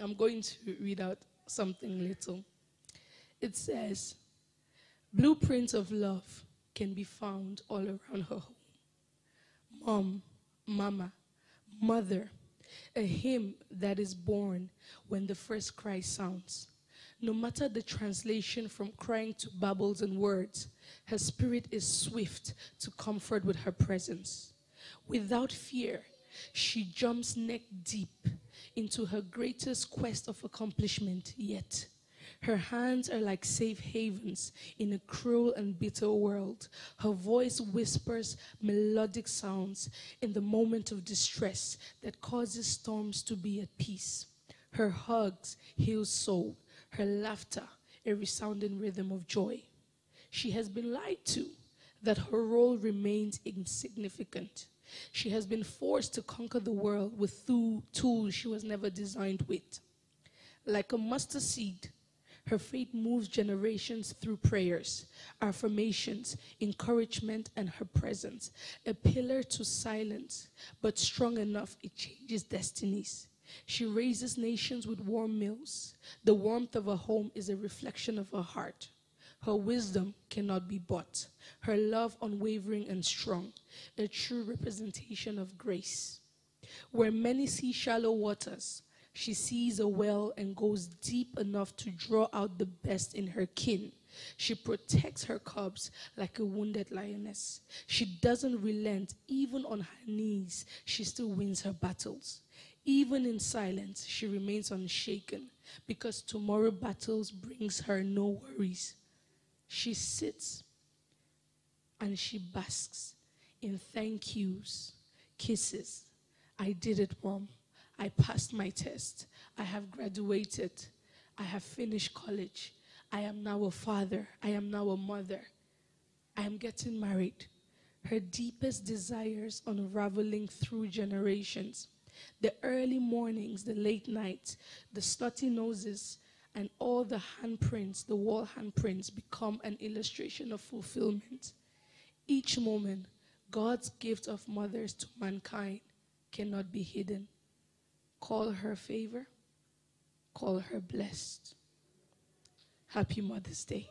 I'm going to read out something little. It says, Blueprints of love can be found all around her home. Mom, mama, mother, a hymn that is born when the first cry sounds. No matter the translation from crying to babbles and words, her spirit is swift to comfort with her presence. Without fear, she jumps neck deep into her greatest quest of accomplishment yet. Her hands are like safe havens in a cruel and bitter world. Her voice whispers melodic sounds in the moment of distress that causes storms to be at peace. Her hugs heal soul, her laughter a resounding rhythm of joy. She has been lied to that her role remains insignificant. She has been forced to conquer the world with tools she was never designed with. Like a mustard seed, her faith moves generations through prayers, affirmations, encouragement, and her presence. A pillar to silence, but strong enough it changes destinies. She raises nations with warm meals. The warmth of her home is a reflection of her heart. Her wisdom cannot be bought. Her love unwavering and strong, a true representation of grace. Where many see shallow waters, she sees a well and goes deep enough to draw out the best in her kin. She protects her cubs like a wounded lioness. She doesn't relent, even on her knees, she still wins her battles. Even in silence, she remains unshaken because tomorrow battles brings her no worries. She sits and she basks in thank yous, kisses. I did it, mom. I passed my test. I have graduated. I have finished college. I am now a father. I am now a mother. I am getting married. Her deepest desires unraveling through generations. The early mornings, the late nights, the snotty noses, and all the handprints, the wall handprints, become an illustration of fulfillment. Each moment, God's gift of mothers to mankind cannot be hidden. Call her favor. Call her blessed. Happy Mother's Day.